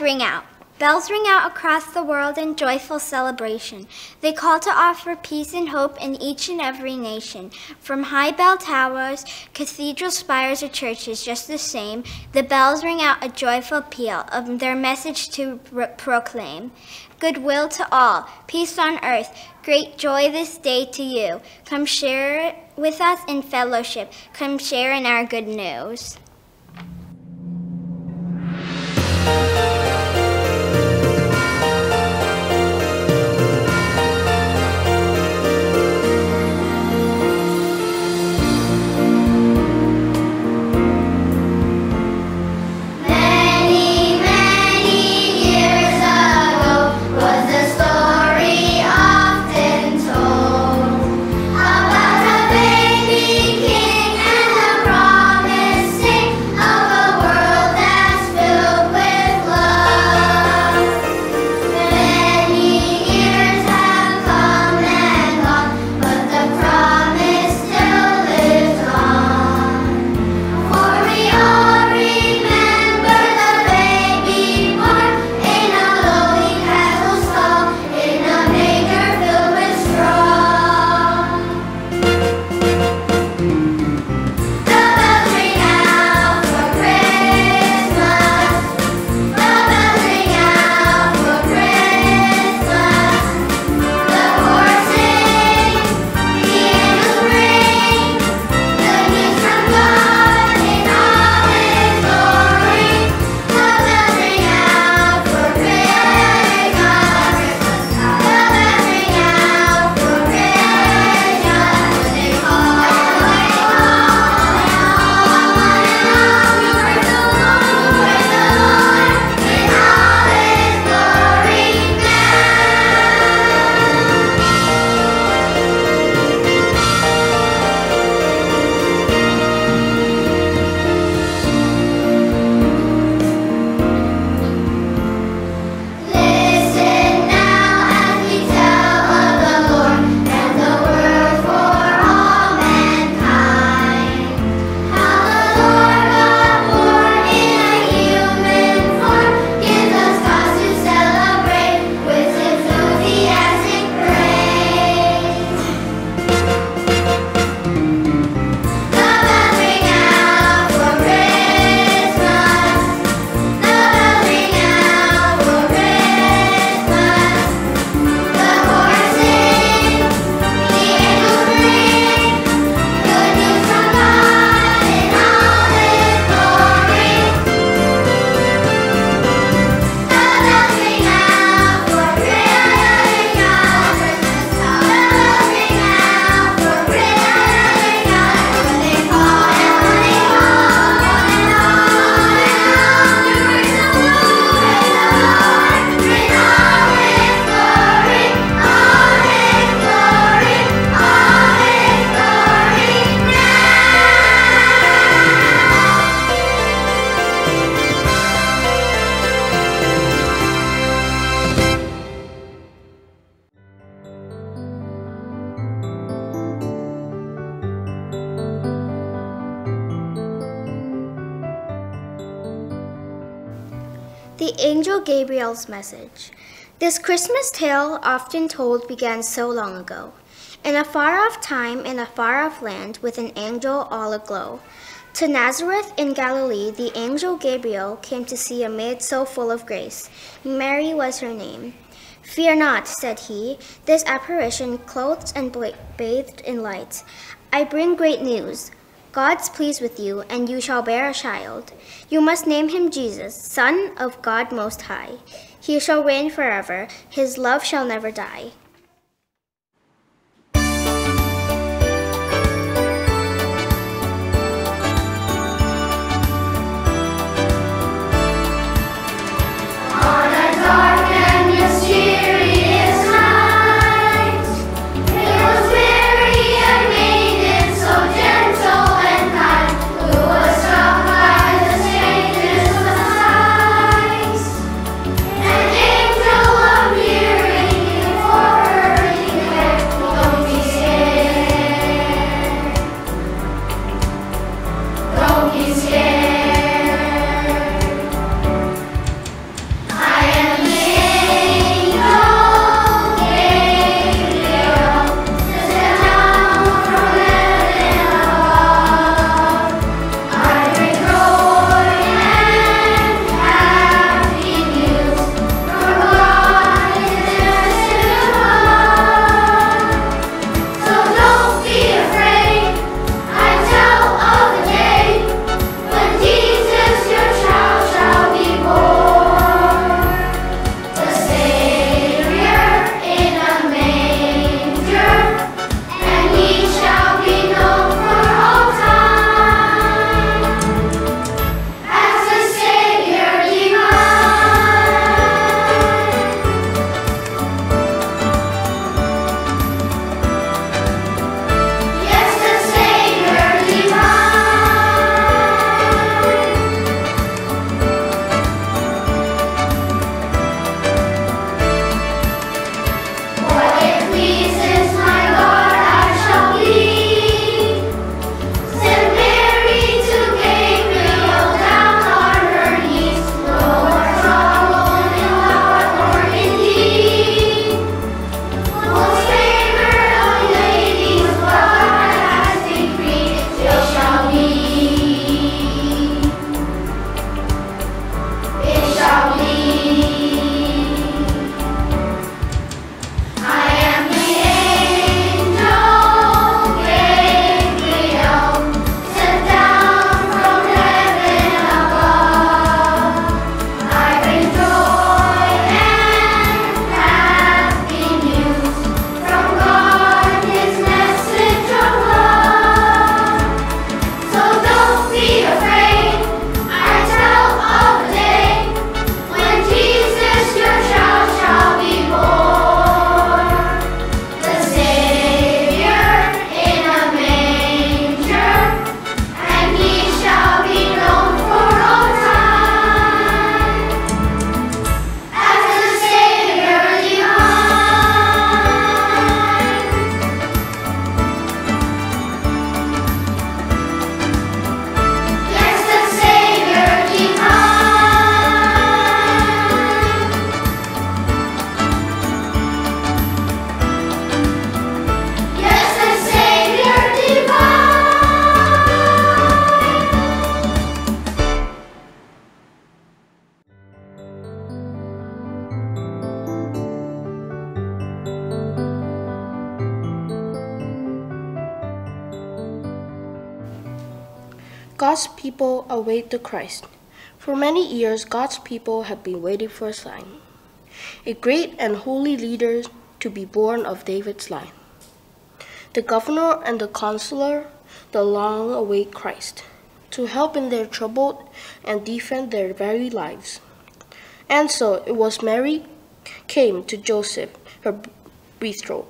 ring out. Bells ring out across the world in joyful celebration. They call to offer peace and hope in each and every nation. From high bell towers, cathedral spires, or churches, just the same, the bells ring out a joyful peal of their message to proclaim. Goodwill to all, peace on earth, great joy this day to you. Come share with us in fellowship. Come share in our good news. Christmas tale, often told, began so long ago. In a far off time, in a far off land, with an angel all aglow. To Nazareth in Galilee, the angel Gabriel came to see a maid so full of grace. Mary was her name. Fear not, said he, this apparition clothed and bathed in light. I bring great news. God's pleased with you, and you shall bear a child. You must name him Jesus, Son of God Most High. He shall reign forever, his love shall never die. God's people await the Christ. For many years, God's people have been waiting for a sign, a great and holy leader to be born of David's line. The governor and the counselor, the long await Christ, to help in their trouble and defend their very lives. And so it was Mary came to Joseph, her betrothed,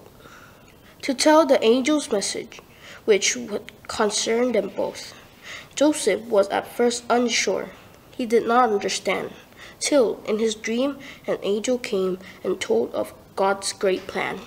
to tell the angel's message, which would concern them both. Joseph was at first unsure. He did not understand, till in his dream an angel came and told of God's great plan.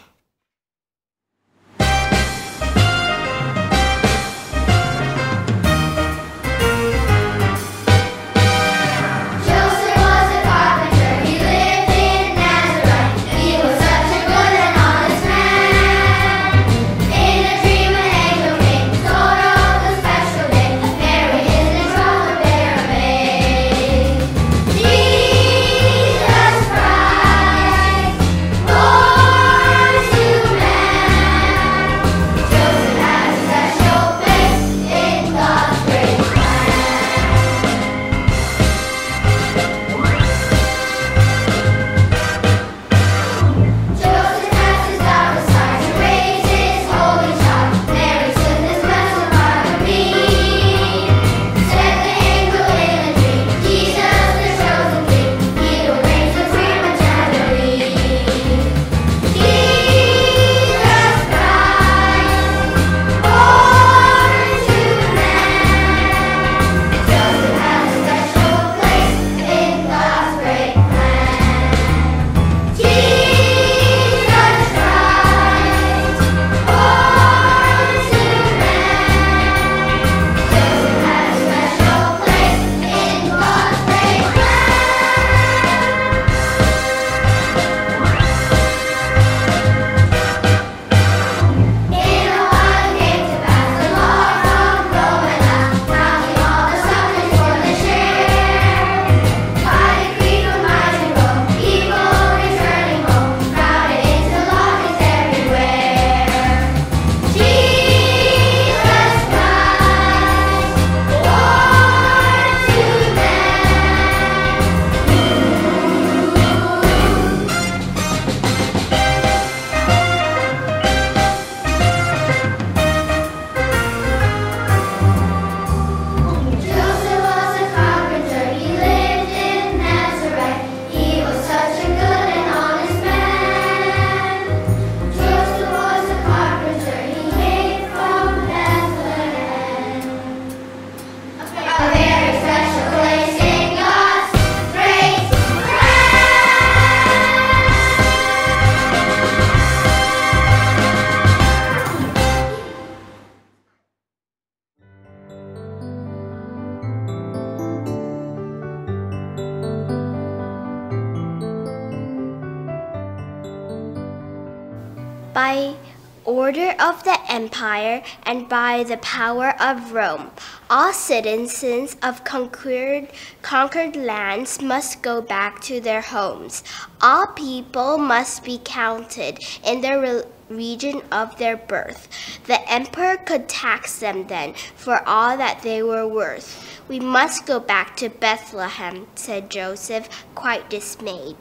Empire and by the power of Rome. All citizens of conquered, conquered lands must go back to their homes. All people must be counted in the re region of their birth. The emperor could tax them then for all that they were worth. We must go back to Bethlehem, said Joseph, quite dismayed.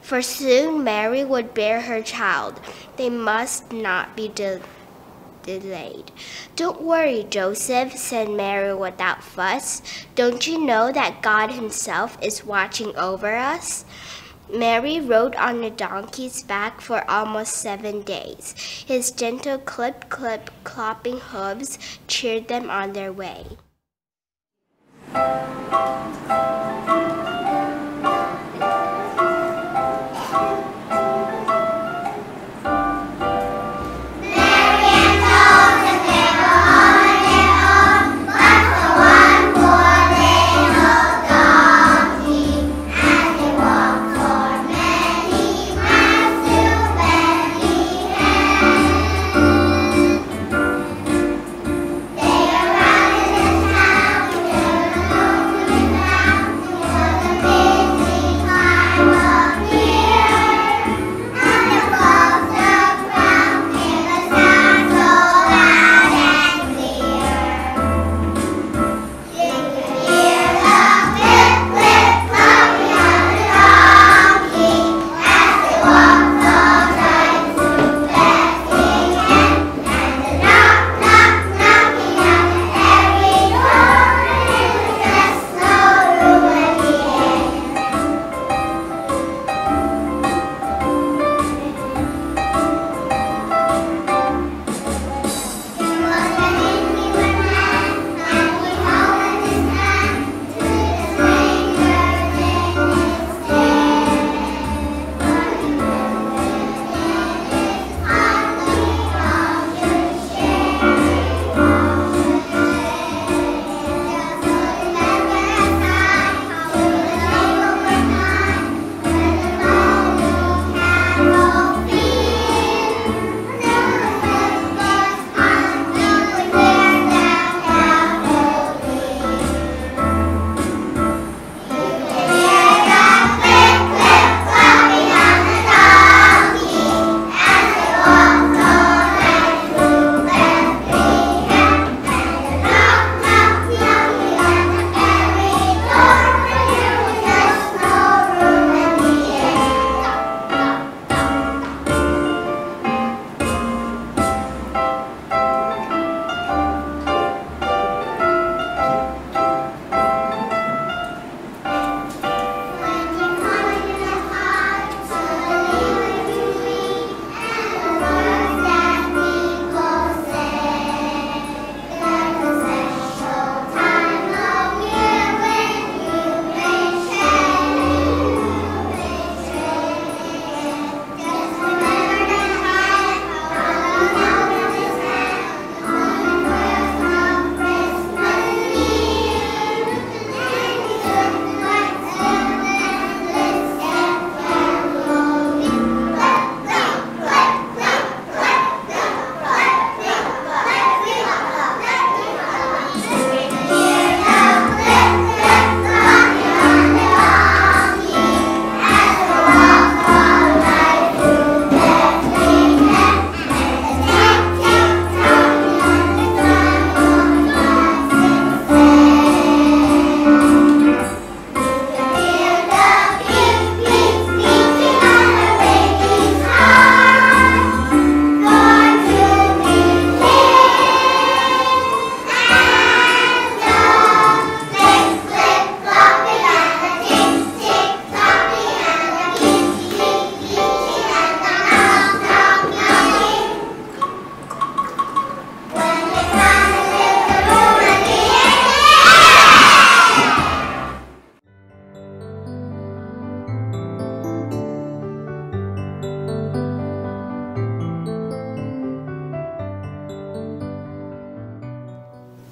For soon Mary would bear her child. They must not be de delayed. Don't worry, Joseph, said Mary without fuss. Don't you know that God Himself is watching over us? Mary rode on the donkey's back for almost seven days. His gentle clip clip clopping hooves cheered them on their way.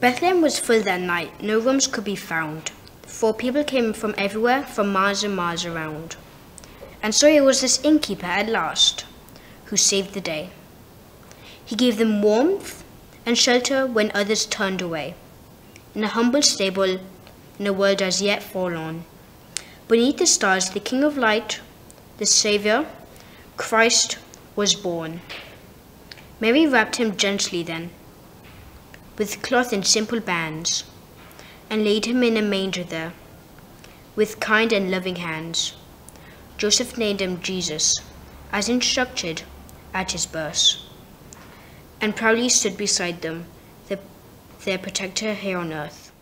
Was full that night, no rooms could be found, for people came from everywhere, from miles and miles around. And so it was this innkeeper at last who saved the day. He gave them warmth and shelter when others turned away. In a humble stable, in a world as yet forlorn, beneath the stars, the King of Light, the Savior, Christ, was born. Mary wrapped him gently then, with cloth and simple bands, and laid him in a manger there, with kind and loving hands. Joseph named him Jesus, as instructed at his birth, and proudly stood beside them, the, their protector here on earth.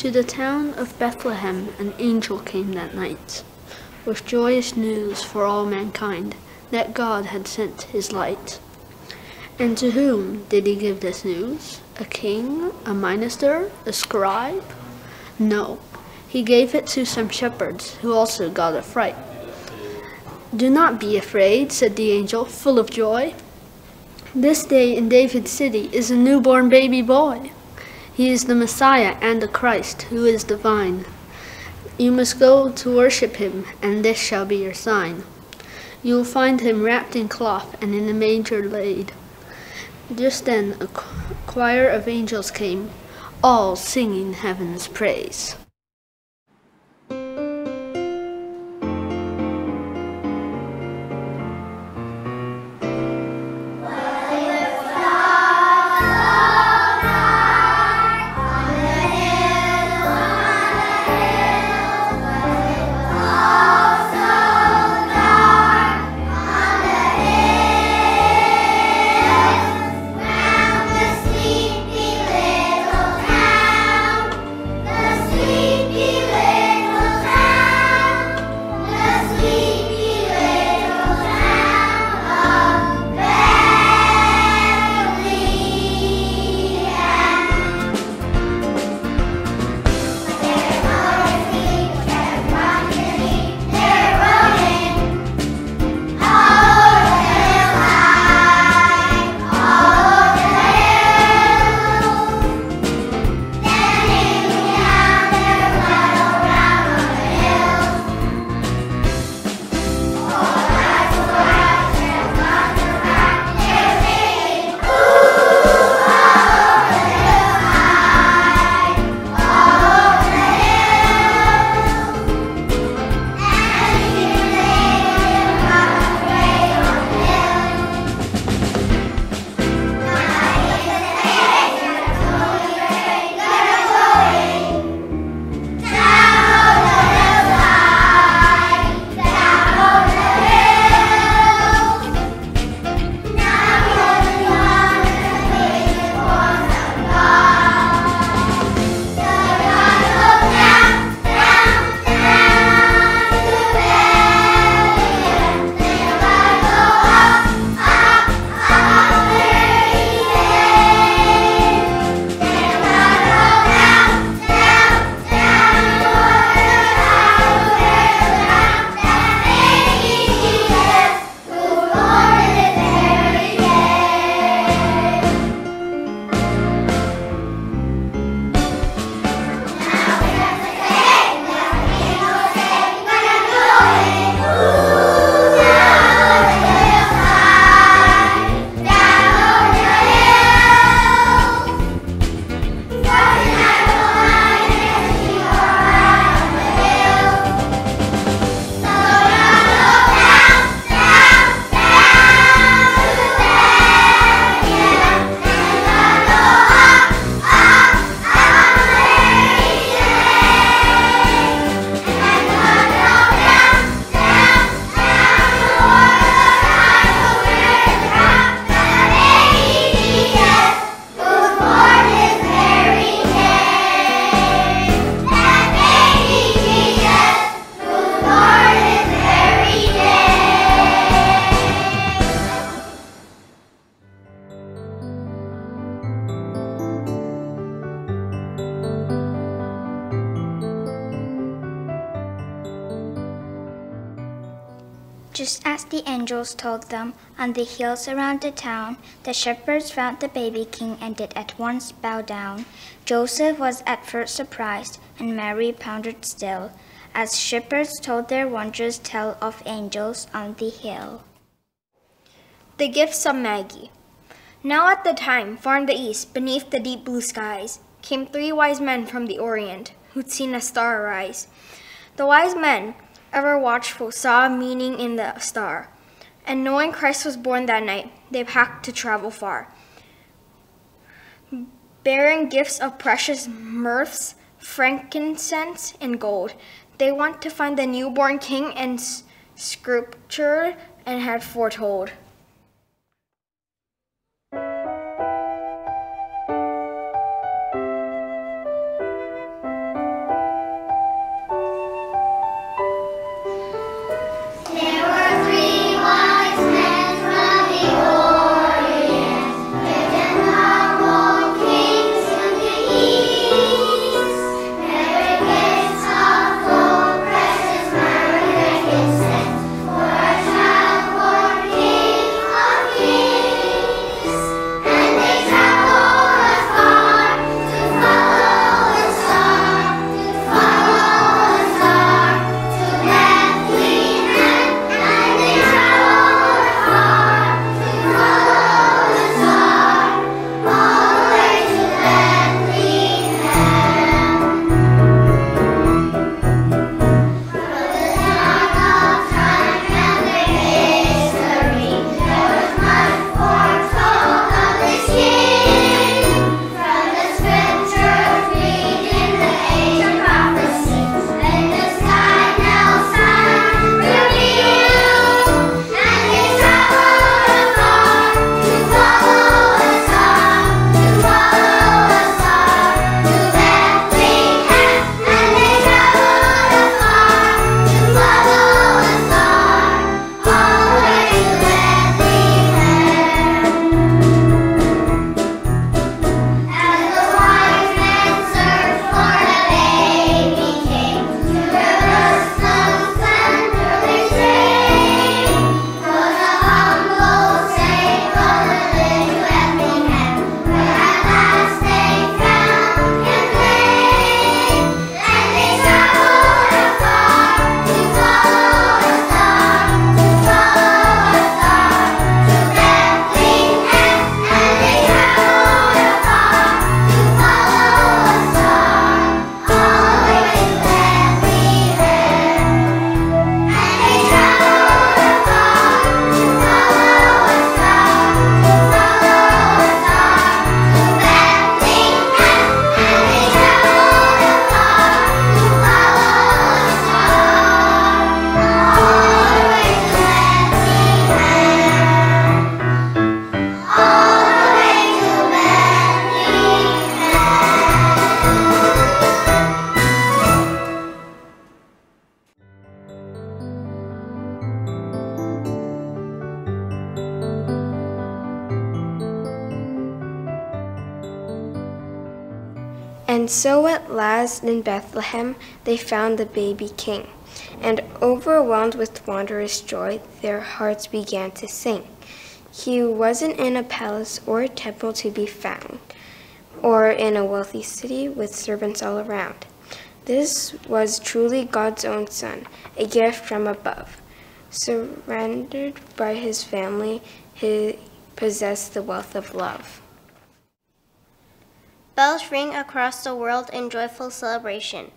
To the town of Bethlehem an angel came that night, with joyous news for all mankind that God had sent his light. And to whom did he give this news? A king? A minister? A scribe? No, he gave it to some shepherds who also got a fright. Do not be afraid, said the angel, full of joy. This day in David's city is a newborn baby boy. He is the Messiah and the Christ, who is divine. You must go to worship him, and this shall be your sign. You will find him wrapped in cloth and in a manger laid. Just then a choir of angels came, all singing heaven's praise. Just as the angels told them, on the hills around the town, the shepherds found the baby king and did at once bow down. Joseph was at first surprised, and Mary pondered still, as shepherds told their wondrous tale of angels on the hill. The Gifts of Magi Now at the time, far in the east, beneath the deep blue skies, came three wise men from the Orient, who'd seen a star arise. The wise men, ever watchful, saw meaning in the star, and knowing Christ was born that night, they packed to travel far. Bearing gifts of precious myrrh, frankincense, and gold, they went to find the newborn king and scripture and had foretold. Last in Bethlehem they found the baby king, and overwhelmed with wondrous joy, their hearts began to sing. He wasn't in a palace or a temple to be found, or in a wealthy city with servants all around. This was truly God's own son, a gift from above. Surrendered by his family, he possessed the wealth of love. Bells ring across the world in joyful celebration.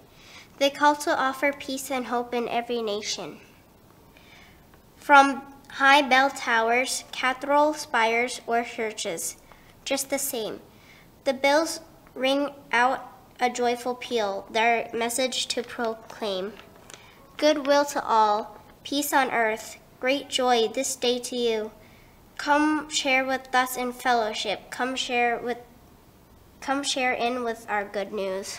They call to offer peace and hope in every nation. From high bell towers, cathedral spires, or churches, just the same. The bells ring out a joyful peal, their message to proclaim. Goodwill to all, peace on earth, great joy this day to you. Come share with us in fellowship. Come share with come share in with our good news.